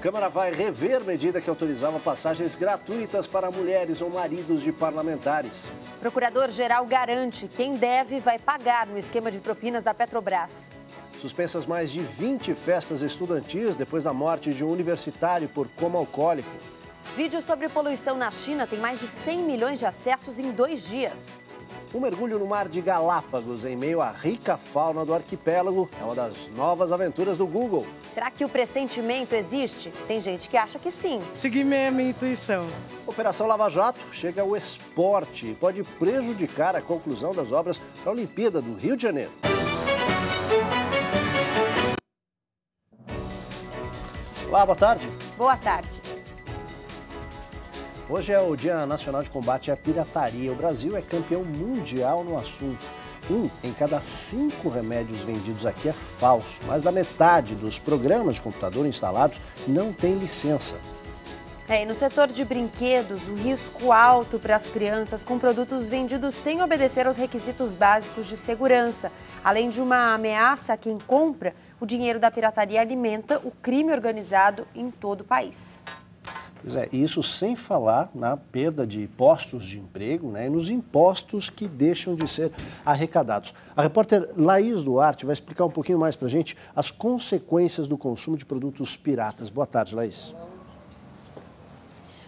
Câmara vai rever medida que autorizava passagens gratuitas para mulheres ou maridos de parlamentares. Procurador-geral garante quem deve vai pagar no esquema de propinas da Petrobras. Suspensas mais de 20 festas estudantis depois da morte de um universitário por coma alcoólico. Vídeo sobre poluição na China tem mais de 100 milhões de acessos em dois dias. Um mergulho no mar de Galápagos, em meio à rica fauna do arquipélago, é uma das novas aventuras do Google. Será que o pressentimento existe? Tem gente que acha que sim. Segui minha, minha intuição. Operação Lava Jato chega ao esporte e pode prejudicar a conclusão das obras da Olimpíada do Rio de Janeiro. Olá, boa tarde. Boa tarde. Hoje é o Dia Nacional de Combate à Pirataria. O Brasil é campeão mundial no assunto. Um em cada cinco remédios vendidos aqui é falso. Mais da metade dos programas de computador instalados não tem licença. É, e no setor de brinquedos, o risco alto para as crianças com produtos vendidos sem obedecer aos requisitos básicos de segurança. Além de uma ameaça a quem compra, o dinheiro da pirataria alimenta o crime organizado em todo o país. Pois é, isso sem falar na perda de postos de emprego né, e nos impostos que deixam de ser arrecadados. A repórter Laís Duarte vai explicar um pouquinho mais para a gente as consequências do consumo de produtos piratas. Boa tarde, Laís.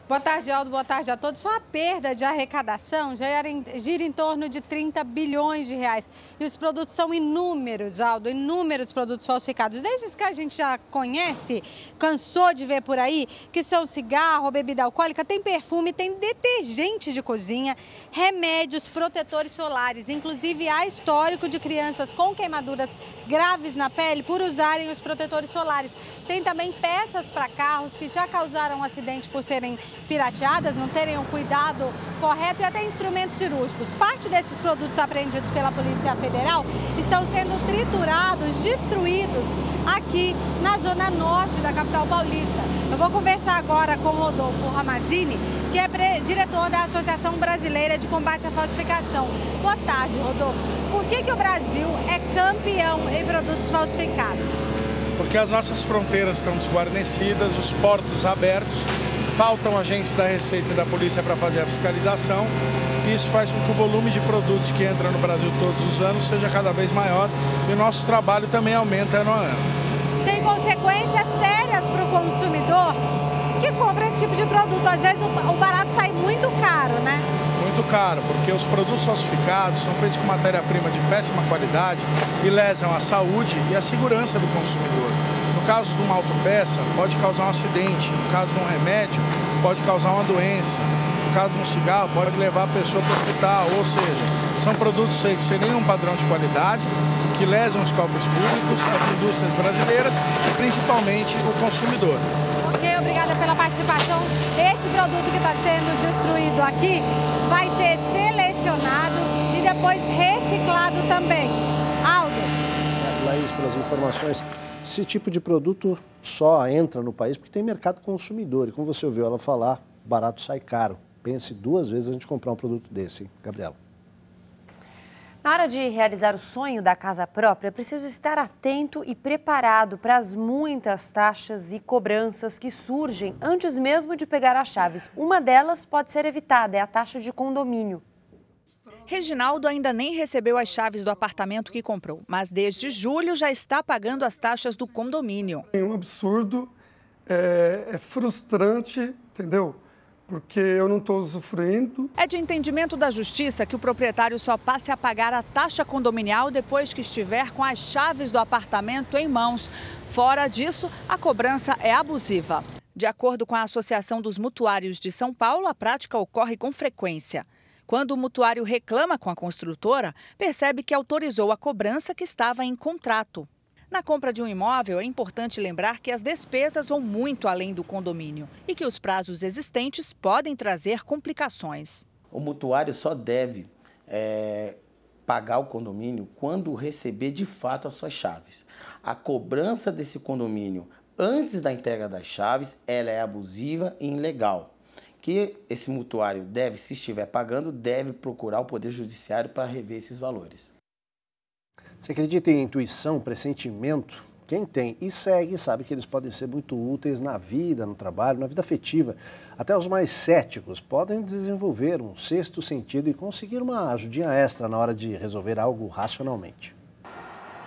Boa tarde, Aldo. Boa tarde a todos. Só a perda de arrecadação já era em, gira em torno de 30 bilhões de reais. E os produtos são inúmeros, Aldo, inúmeros produtos falsificados. Desde os que a gente já conhece, cansou de ver por aí, que são cigarro, bebida alcoólica, tem perfume, tem detergente de cozinha, remédios, protetores solares. Inclusive, há histórico de crianças com queimaduras graves na pele por usarem os protetores solares. Tem também peças para carros que já causaram um acidente por serem pirateadas, não terem o cuidado correto e até instrumentos cirúrgicos. Parte desses produtos apreendidos pela Polícia Federal estão sendo triturados, destruídos aqui na zona norte da capital paulista. Eu vou conversar agora com Rodolfo Ramazini, que é diretor da Associação Brasileira de Combate à Falsificação. Boa tarde, Rodolfo. Por que, que o Brasil é campeão em produtos falsificados? Porque as nossas fronteiras estão desguarnecidas, os portos abertos faltam agentes da Receita e da Polícia para fazer a fiscalização. Isso faz com que o volume de produtos que entra no Brasil todos os anos seja cada vez maior e o nosso trabalho também aumenta ano a ano. Tem consequências sérias para o consumidor que compra esse tipo de produto. Às vezes o barato sai muito caro, né? Muito caro, porque os produtos falsificados são feitos com matéria-prima de péssima qualidade e lesam a saúde e a segurança do consumidor. No caso de uma autopeça, pode causar um acidente. No caso de um remédio, pode causar uma doença. No caso de um cigarro, pode levar a pessoa para o hospital. Ou seja, são produtos feitos sem nenhum padrão de qualidade, que lesam os cofres públicos, as indústrias brasileiras e principalmente o consumidor. Ok, obrigada pela participação. Esse produto que está sendo destruído aqui vai ser selecionado e depois reciclado também. Aldo. Obrigado, Laís, pelas informações. Esse tipo de produto só entra no país porque tem mercado consumidor. E como você ouviu ela falar, barato sai caro. Pense duas vezes a gente comprar um produto desse, hein? Gabriela. Na hora de realizar o sonho da casa própria, é preciso estar atento e preparado para as muitas taxas e cobranças que surgem antes mesmo de pegar as chaves. Uma delas pode ser evitada, é a taxa de condomínio. Reginaldo ainda nem recebeu as chaves do apartamento que comprou, mas desde julho já está pagando as taxas do condomínio. É um absurdo, é, é frustrante, entendeu? Porque eu não estou usufruindo. É de entendimento da justiça que o proprietário só passe a pagar a taxa condominial depois que estiver com as chaves do apartamento em mãos. Fora disso, a cobrança é abusiva. De acordo com a Associação dos Mutuários de São Paulo, a prática ocorre com frequência. Quando o mutuário reclama com a construtora, percebe que autorizou a cobrança que estava em contrato. Na compra de um imóvel, é importante lembrar que as despesas vão muito além do condomínio e que os prazos existentes podem trazer complicações. O mutuário só deve é, pagar o condomínio quando receber de fato as suas chaves. A cobrança desse condomínio antes da entrega das chaves, ela é abusiva e ilegal que esse mutuário deve, se estiver pagando, deve procurar o Poder Judiciário para rever esses valores. Você acredita em intuição, pressentimento? Quem tem e segue sabe que eles podem ser muito úteis na vida, no trabalho, na vida afetiva. Até os mais céticos podem desenvolver um sexto sentido e conseguir uma ajudinha extra na hora de resolver algo racionalmente.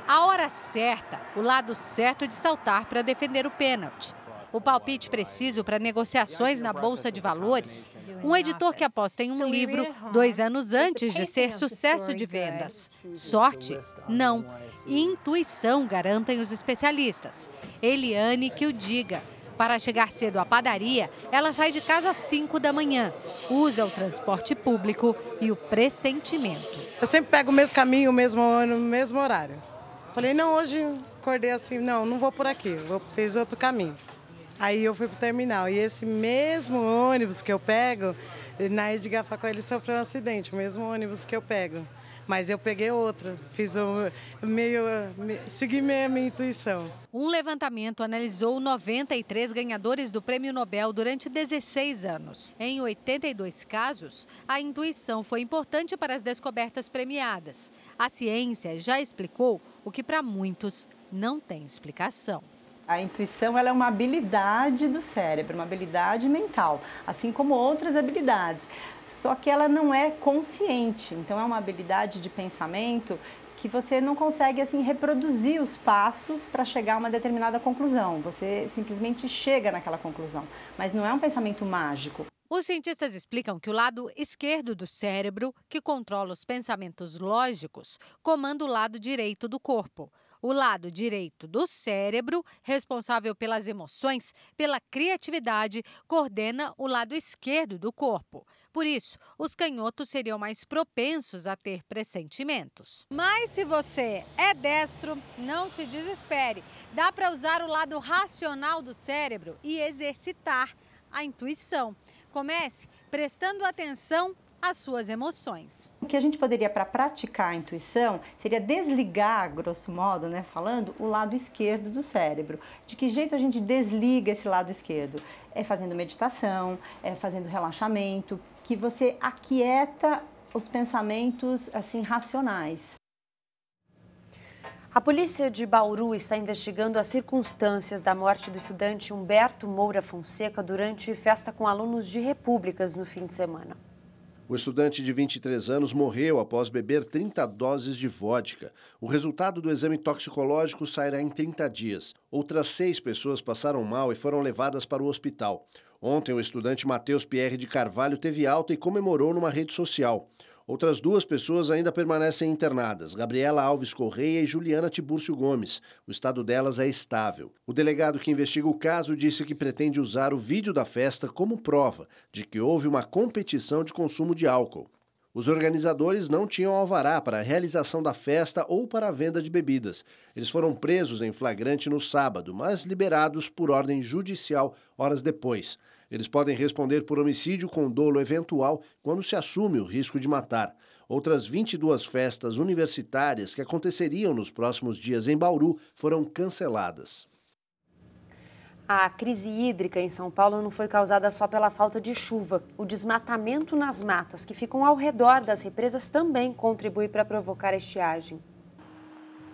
A hora certa, o lado certo de saltar para defender o pênalti. O palpite preciso para negociações na Bolsa de Valores. Um editor que aposta em um livro dois anos antes de ser sucesso de vendas. Sorte? Não. Intuição, garantem os especialistas. Eliane que o diga. Para chegar cedo à padaria, ela sai de casa às 5 da manhã, usa o transporte público e o pressentimento. Eu sempre pego o mesmo caminho, o mesmo, o mesmo horário. Falei, não, hoje acordei assim, não, não vou por aqui, vou, fiz outro caminho. Aí eu fui para o terminal. E esse mesmo ônibus que eu pego, na Edgar Facó, ele sofreu um acidente, o mesmo ônibus que eu pego. Mas eu peguei outro, fiz um, meio. segui minha, minha intuição. Um levantamento analisou 93 ganhadores do Prêmio Nobel durante 16 anos. Em 82 casos, a intuição foi importante para as descobertas premiadas. A ciência já explicou o que para muitos não tem explicação. A intuição ela é uma habilidade do cérebro, uma habilidade mental, assim como outras habilidades. Só que ela não é consciente, então é uma habilidade de pensamento que você não consegue assim reproduzir os passos para chegar a uma determinada conclusão. Você simplesmente chega naquela conclusão, mas não é um pensamento mágico. Os cientistas explicam que o lado esquerdo do cérebro, que controla os pensamentos lógicos, comanda o lado direito do corpo. O lado direito do cérebro, responsável pelas emoções, pela criatividade, coordena o lado esquerdo do corpo. Por isso, os canhotos seriam mais propensos a ter pressentimentos. Mas se você é destro, não se desespere. Dá para usar o lado racional do cérebro e exercitar a intuição. Comece prestando atenção as suas emoções. O que a gente poderia para praticar a intuição seria desligar, grosso modo, né, falando, o lado esquerdo do cérebro. De que jeito a gente desliga esse lado esquerdo? É fazendo meditação, é fazendo relaxamento, que você aquieta os pensamentos assim racionais. A polícia de Bauru está investigando as circunstâncias da morte do estudante Humberto Moura Fonseca durante festa com alunos de repúblicas no fim de semana. O estudante de 23 anos morreu após beber 30 doses de vodka. O resultado do exame toxicológico sairá em 30 dias. Outras seis pessoas passaram mal e foram levadas para o hospital. Ontem, o estudante Matheus Pierre de Carvalho teve alta e comemorou numa rede social. Outras duas pessoas ainda permanecem internadas, Gabriela Alves Correia e Juliana Tibúrcio Gomes. O estado delas é estável. O delegado que investiga o caso disse que pretende usar o vídeo da festa como prova de que houve uma competição de consumo de álcool. Os organizadores não tinham alvará para a realização da festa ou para a venda de bebidas. Eles foram presos em flagrante no sábado, mas liberados por ordem judicial horas depois. Eles podem responder por homicídio com dolo eventual quando se assume o risco de matar. Outras 22 festas universitárias que aconteceriam nos próximos dias em Bauru foram canceladas. A crise hídrica em São Paulo não foi causada só pela falta de chuva. O desmatamento nas matas que ficam ao redor das represas também contribui para provocar estiagem.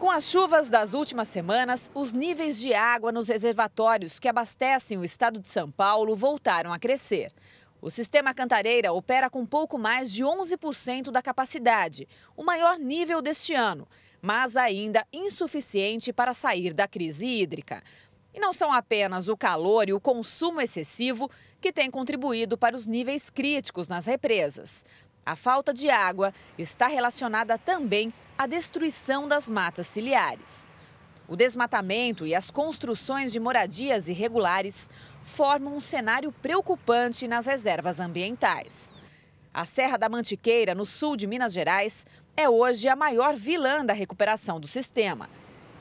Com as chuvas das últimas semanas, os níveis de água nos reservatórios que abastecem o estado de São Paulo voltaram a crescer. O sistema Cantareira opera com pouco mais de 11% da capacidade, o maior nível deste ano, mas ainda insuficiente para sair da crise hídrica. E não são apenas o calor e o consumo excessivo que têm contribuído para os níveis críticos nas represas. A falta de água está relacionada também à destruição das matas ciliares. O desmatamento e as construções de moradias irregulares formam um cenário preocupante nas reservas ambientais. A Serra da Mantiqueira, no sul de Minas Gerais, é hoje a maior vilã da recuperação do sistema.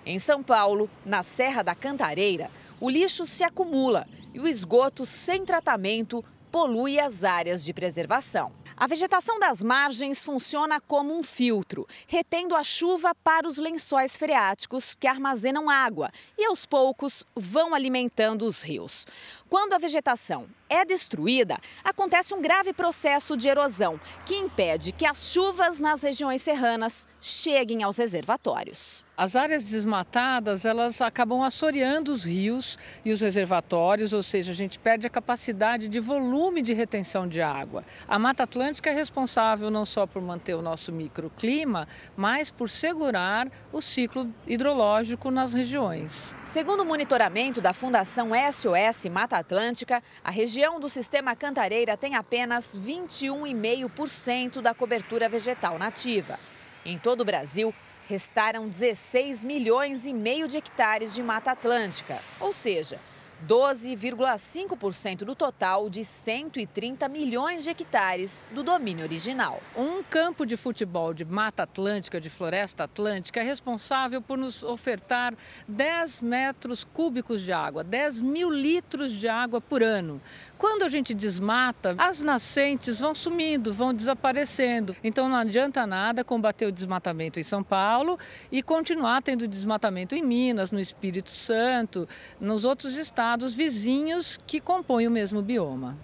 Em São Paulo, na Serra da Cantareira, o lixo se acumula e o esgoto sem tratamento polui as áreas de preservação. A vegetação das margens funciona como um filtro, retendo a chuva para os lençóis freáticos que armazenam água e aos poucos vão alimentando os rios. Quando a vegetação é destruída, acontece um grave processo de erosão que impede que as chuvas nas regiões serranas cheguem aos reservatórios. As áreas desmatadas, elas acabam assoreando os rios e os reservatórios, ou seja, a gente perde a capacidade de volume de retenção de água. A Mata Atlântica é responsável não só por manter o nosso microclima, mas por segurar o ciclo hidrológico nas regiões. Segundo o monitoramento da Fundação SOS Mata Atlântica, a região do sistema Cantareira tem apenas 21,5% da cobertura vegetal nativa. Em todo o Brasil, restaram 16 milhões e meio de hectares de Mata Atlântica, ou seja, 12,5% do total de 130 milhões de hectares do domínio original. Um campo de futebol de Mata Atlântica, de Floresta Atlântica, é responsável por nos ofertar 10 metros cúbicos de água, 10 mil litros de água por ano. Quando a gente desmata, as nascentes vão sumindo, vão desaparecendo. Então não adianta nada combater o desmatamento em São Paulo e continuar tendo desmatamento em Minas, no Espírito Santo, nos outros estados vizinhos que compõem o mesmo bioma.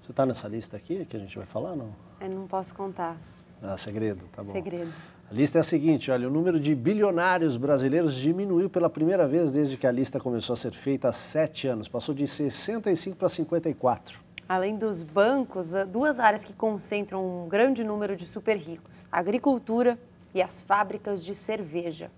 Você está nessa lista aqui que a gente vai falar, não? Eu não posso contar. Ah, segredo, tá bom. Segredo. A lista é a seguinte, olha, o número de bilionários brasileiros diminuiu pela primeira vez desde que a lista começou a ser feita há sete anos. Passou de 65 para 54. Além dos bancos, duas áreas que concentram um grande número de super ricos, a agricultura e as fábricas de cerveja.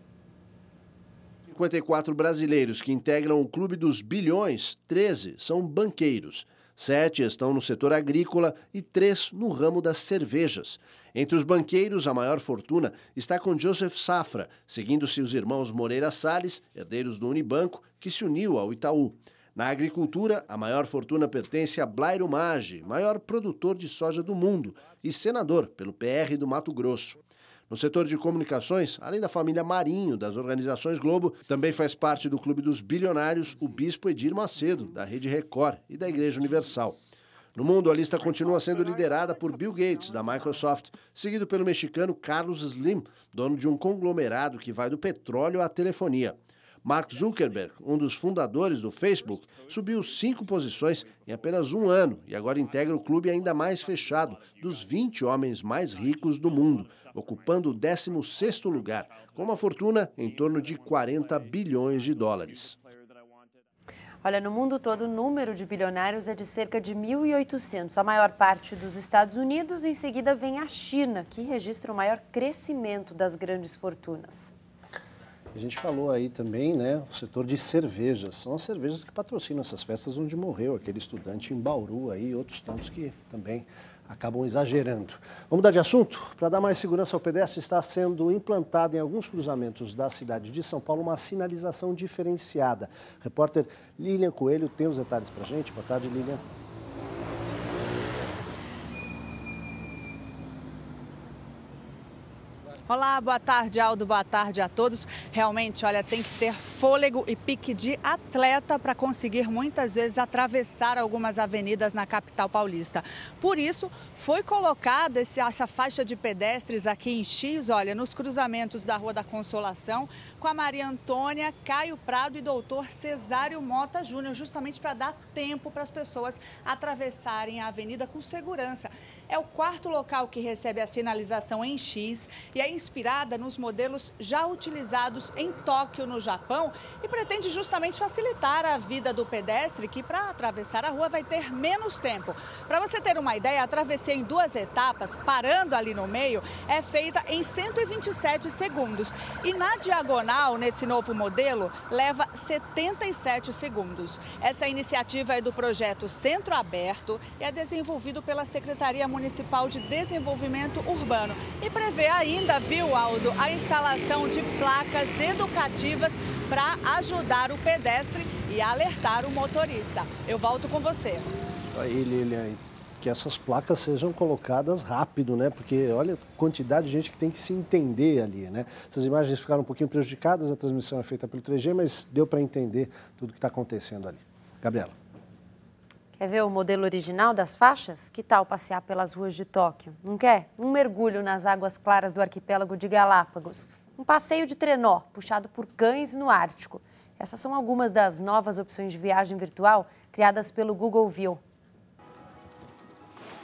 54 brasileiros que integram o Clube dos Bilhões, 13 são banqueiros. Sete estão no setor agrícola e três no ramo das cervejas. Entre os banqueiros, a maior fortuna está com Joseph Safra, seguindo-se os irmãos Moreira Salles, herdeiros do Unibanco, que se uniu ao Itaú. Na agricultura, a maior fortuna pertence a Blairo Maggi, maior produtor de soja do mundo e senador pelo PR do Mato Grosso. No setor de comunicações, além da família Marinho das organizações Globo, também faz parte do Clube dos Bilionários o bispo Edir Macedo, da Rede Record e da Igreja Universal. No mundo, a lista continua sendo liderada por Bill Gates, da Microsoft, seguido pelo mexicano Carlos Slim, dono de um conglomerado que vai do petróleo à telefonia. Mark Zuckerberg, um dos fundadores do Facebook, subiu cinco posições em apenas um ano e agora integra o clube ainda mais fechado dos 20 homens mais ricos do mundo, ocupando o 16º lugar, com uma fortuna em torno de 40 bilhões de dólares. Olha, no mundo todo, o número de bilionários é de cerca de 1.800, a maior parte dos Estados Unidos. Em seguida, vem a China, que registra o maior crescimento das grandes fortunas. A gente falou aí também, né, o setor de cervejas. São as cervejas que patrocinam essas festas onde morreu aquele estudante em Bauru aí, outros tantos que também acabam exagerando. Vamos mudar de assunto? Para dar mais segurança ao pedestre, está sendo implantada em alguns cruzamentos da cidade de São Paulo uma sinalização diferenciada. repórter Lilian Coelho tem os detalhes para a gente. Boa tarde, Lilian. Olá, boa tarde, Aldo. Boa tarde a todos. Realmente, olha, tem que ter fôlego e pique de atleta para conseguir muitas vezes atravessar algumas avenidas na capital paulista. Por isso, foi colocada essa faixa de pedestres aqui em X, olha, nos cruzamentos da Rua da Consolação, com a Maria Antônia, Caio Prado e doutor Cesário Mota Júnior, justamente para dar tempo para as pessoas atravessarem a avenida com segurança. É o quarto local que recebe a sinalização em X e é inspirada nos modelos já utilizados em Tóquio, no Japão, e pretende justamente facilitar a vida do pedestre, que para atravessar a rua vai ter menos tempo. Para você ter uma ideia, a travessia em duas etapas, parando ali no meio, é feita em 127 segundos. E na diagonal, nesse novo modelo, leva 77 segundos. Essa iniciativa é do projeto Centro Aberto e é desenvolvido pela Secretaria Municipal Municipal de Desenvolvimento Urbano e prevê ainda, viu, Aldo, a instalação de placas educativas para ajudar o pedestre e alertar o motorista. Eu volto com você. Isso aí, Lilian. Que essas placas sejam colocadas rápido, né? Porque olha a quantidade de gente que tem que se entender ali, né? Essas imagens ficaram um pouquinho prejudicadas, a transmissão é feita pelo 3G, mas deu para entender tudo que está acontecendo ali. Gabriela. Quer ver o modelo original das faixas? Que tal passear pelas ruas de Tóquio? Não quer? Um mergulho nas águas claras do arquipélago de Galápagos. Um passeio de trenó, puxado por cães no Ártico. Essas são algumas das novas opções de viagem virtual criadas pelo Google View.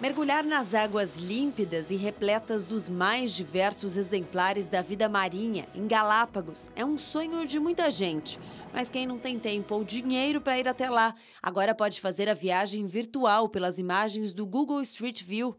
Mergulhar nas águas límpidas e repletas dos mais diversos exemplares da vida marinha em Galápagos é um sonho de muita gente. Mas quem não tem tempo ou dinheiro para ir até lá, agora pode fazer a viagem virtual pelas imagens do Google Street View.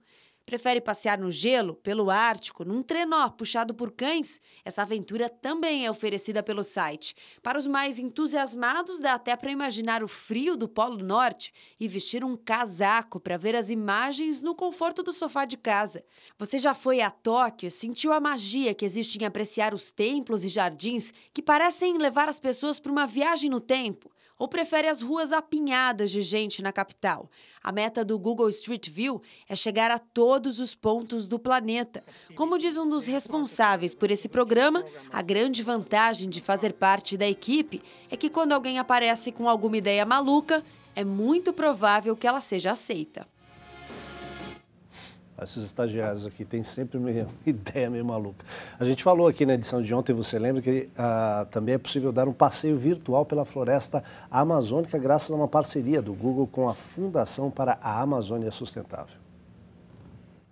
Prefere passear no gelo, pelo Ártico, num trenó puxado por cães? Essa aventura também é oferecida pelo site. Para os mais entusiasmados, dá até para imaginar o frio do Polo Norte e vestir um casaco para ver as imagens no conforto do sofá de casa. Você já foi a Tóquio, sentiu a magia que existe em apreciar os templos e jardins que parecem levar as pessoas para uma viagem no tempo? Ou prefere as ruas apinhadas de gente na capital? A meta do Google Street View é chegar a todos os pontos do planeta. Como diz um dos responsáveis por esse programa, a grande vantagem de fazer parte da equipe é que quando alguém aparece com alguma ideia maluca, é muito provável que ela seja aceita. Esses estagiários aqui têm sempre uma ideia meio maluca. A gente falou aqui na edição de ontem, você lembra que ah, também é possível dar um passeio virtual pela floresta amazônica graças a uma parceria do Google com a Fundação para a Amazônia Sustentável.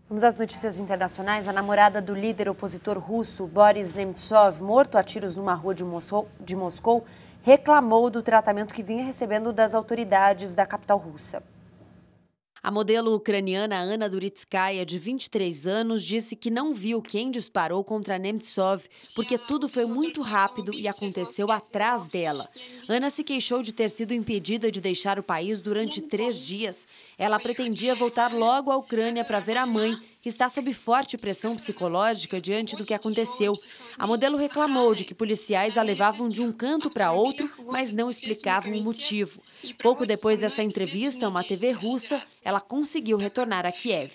Vamos às notícias internacionais. A namorada do líder opositor russo, Boris Nemtsov, morto a tiros numa rua de Moscou, de Moscou reclamou do tratamento que vinha recebendo das autoridades da capital russa. A modelo ucraniana Ana Duritskaya, de 23 anos, disse que não viu quem disparou contra Nemtsov, porque tudo foi muito rápido e aconteceu atrás dela. Ana se queixou de ter sido impedida de deixar o país durante três dias. Ela pretendia voltar logo à Ucrânia para ver a mãe, que está sob forte pressão psicológica diante do que aconteceu. A modelo reclamou de que policiais a levavam de um canto para outro, mas não explicavam o motivo. Pouco depois dessa entrevista, uma TV russa, ela conseguiu retornar a Kiev.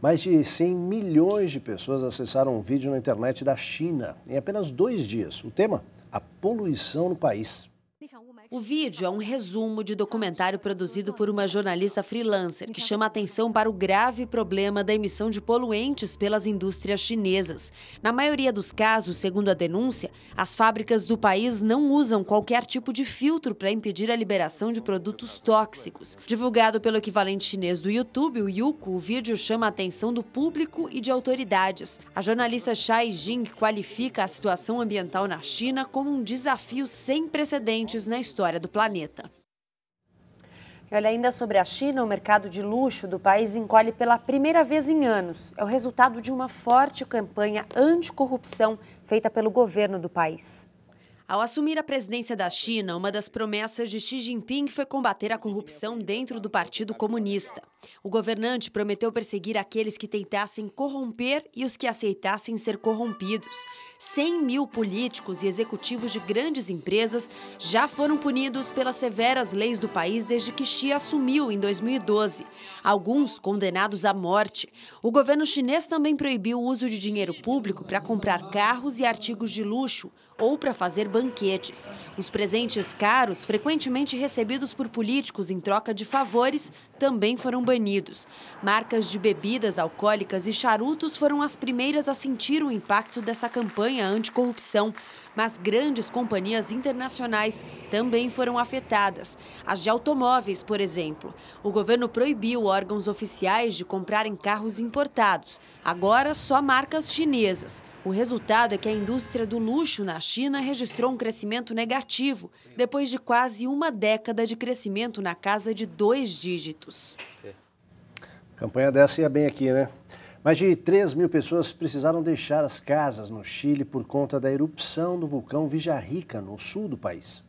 Mais de 100 milhões de pessoas acessaram um vídeo na internet da China em apenas dois dias. O tema? A poluição no país. O vídeo é um resumo de documentário produzido por uma jornalista freelancer que chama atenção para o grave problema da emissão de poluentes pelas indústrias chinesas. Na maioria dos casos, segundo a denúncia, as fábricas do país não usam qualquer tipo de filtro para impedir a liberação de produtos tóxicos. Divulgado pelo equivalente chinês do YouTube, o Youku, o vídeo chama a atenção do público e de autoridades. A jornalista Shai Jing qualifica a situação ambiental na China como um desafio sem precedentes na história história do planeta. E olha, ainda sobre a China, o mercado de luxo do país encolhe pela primeira vez em anos. É o resultado de uma forte campanha anticorrupção feita pelo governo do país. Ao assumir a presidência da China, uma das promessas de Xi Jinping foi combater a corrupção dentro do Partido Comunista. O governante prometeu perseguir aqueles que tentassem corromper e os que aceitassem ser corrompidos. 100 mil políticos e executivos de grandes empresas já foram punidos pelas severas leis do país desde que Xi assumiu em 2012. Alguns condenados à morte. O governo chinês também proibiu o uso de dinheiro público para comprar carros e artigos de luxo ou para fazer banquetes. Os presentes caros, frequentemente recebidos por políticos em troca de favores, também foram banidos. Marcas de bebidas alcoólicas e charutos foram as primeiras a sentir o impacto dessa campanha anticorrupção mas grandes companhias internacionais também foram afetadas. As de automóveis, por exemplo. O governo proibiu órgãos oficiais de comprarem carros importados. Agora, só marcas chinesas. O resultado é que a indústria do luxo na China registrou um crescimento negativo, depois de quase uma década de crescimento na casa de dois dígitos. Campanha dessa ia bem aqui, né? Mais de 3 mil pessoas precisaram deixar as casas no Chile por conta da erupção do vulcão Villarrica, no sul do país.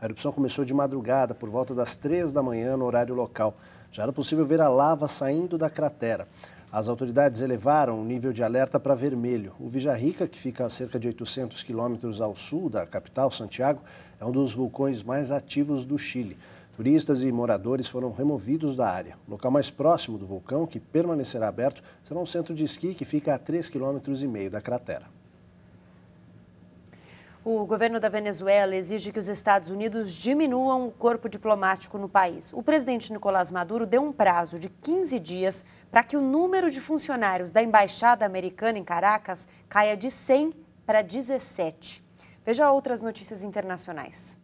A erupção começou de madrugada, por volta das 3 da manhã, no horário local. Já era possível ver a lava saindo da cratera. As autoridades elevaram o nível de alerta para vermelho. O Villarrica, que fica a cerca de 800 quilômetros ao sul da capital, Santiago, é um dos vulcões mais ativos do Chile. Turistas e moradores foram removidos da área. O local mais próximo do vulcão, que permanecerá aberto, será um centro de esqui que fica a 3,5 km da cratera. O governo da Venezuela exige que os Estados Unidos diminuam o corpo diplomático no país. O presidente Nicolás Maduro deu um prazo de 15 dias para que o número de funcionários da embaixada americana em Caracas caia de 100 para 17. Veja outras notícias internacionais.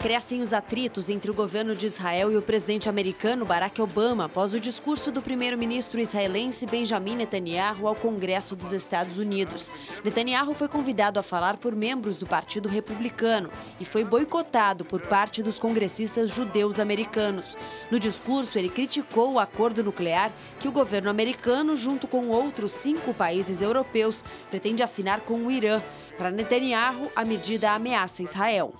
Crescem os atritos entre o governo de Israel e o presidente americano Barack Obama após o discurso do primeiro-ministro israelense Benjamin Netanyahu ao Congresso dos Estados Unidos. Netanyahu foi convidado a falar por membros do Partido Republicano e foi boicotado por parte dos congressistas judeus americanos. No discurso, ele criticou o acordo nuclear que o governo americano, junto com outros cinco países europeus, pretende assinar com o Irã. Para Netanyahu, a medida ameaça Israel.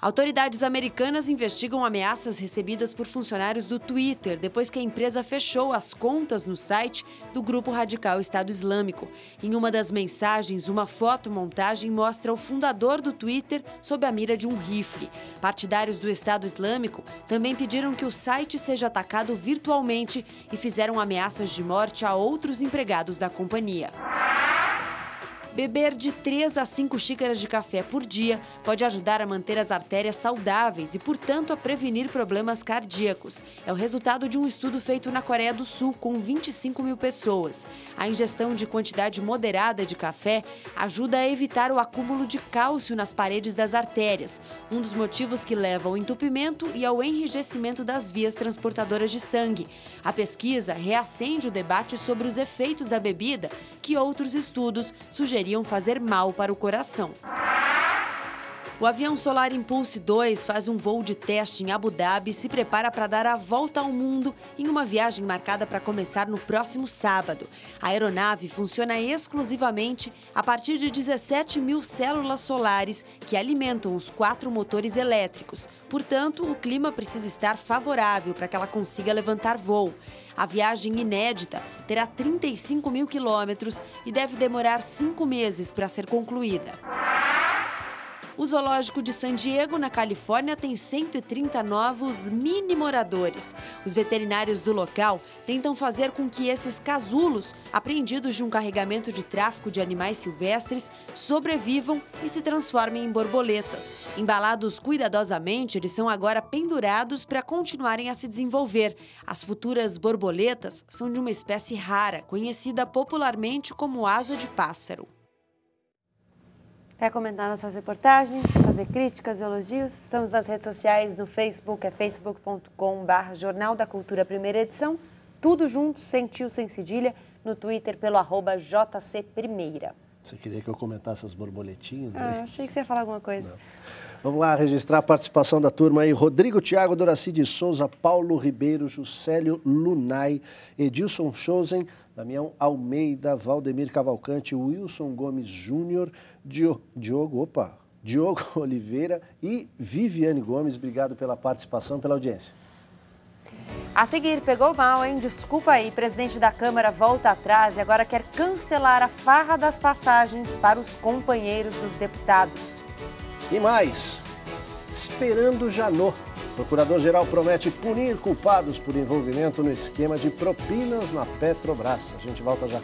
Autoridades americanas investigam ameaças recebidas por funcionários do Twitter depois que a empresa fechou as contas no site do grupo radical Estado Islâmico. Em uma das mensagens, uma fotomontagem mostra o fundador do Twitter sob a mira de um rifle. Partidários do Estado Islâmico também pediram que o site seja atacado virtualmente e fizeram ameaças de morte a outros empregados da companhia. Beber de 3 a 5 xícaras de café por dia pode ajudar a manter as artérias saudáveis e, portanto, a prevenir problemas cardíacos. É o resultado de um estudo feito na Coreia do Sul com 25 mil pessoas. A ingestão de quantidade moderada de café ajuda a evitar o acúmulo de cálcio nas paredes das artérias, um dos motivos que leva ao entupimento e ao enrijecimento das vias transportadoras de sangue. A pesquisa reacende o debate sobre os efeitos da bebida que outros estudos sugeriram fazer mal para o coração. O avião Solar Impulse 2 faz um voo de teste em Abu Dhabi e se prepara para dar a volta ao mundo em uma viagem marcada para começar no próximo sábado. A aeronave funciona exclusivamente a partir de 17 mil células solares que alimentam os quatro motores elétricos. Portanto, o clima precisa estar favorável para que ela consiga levantar voo. A viagem inédita terá 35 mil quilômetros e deve demorar cinco meses para ser concluída. O zoológico de San Diego, na Califórnia, tem 130 novos mini moradores. Os veterinários do local tentam fazer com que esses casulos, apreendidos de um carregamento de tráfico de animais silvestres, sobrevivam e se transformem em borboletas. Embalados cuidadosamente, eles são agora pendurados para continuarem a se desenvolver. As futuras borboletas são de uma espécie rara, conhecida popularmente como asa de pássaro. Quer comentar nossas reportagens, fazer críticas, elogios? Estamos nas redes sociais, no Facebook, é facebook.com.br Jornal da Cultura Primeira Edição. Tudo junto, sem tio, sem cedilha, no Twitter pelo arroba JC Primeira. Você queria que eu comentasse as borboletinhas? Ah, né? achei que você ia falar alguma coisa. Não. Vamos lá registrar a participação da turma aí. Rodrigo Tiago Doraci de Souza, Paulo Ribeiro, Juscelio Lunai, Edilson Chosen, Damião Almeida, Valdemir Cavalcante, Wilson Gomes Júnior, Diogo, opa, Diogo Oliveira e Viviane Gomes. Obrigado pela participação, pela audiência. A seguir, pegou mal, hein? Desculpa aí, presidente da Câmara volta atrás e agora quer cancelar a farra das passagens para os companheiros dos deputados. E mais, esperando Janot. Procurador-Geral promete punir culpados por envolvimento no esquema de propinas na Petrobras. A gente volta já.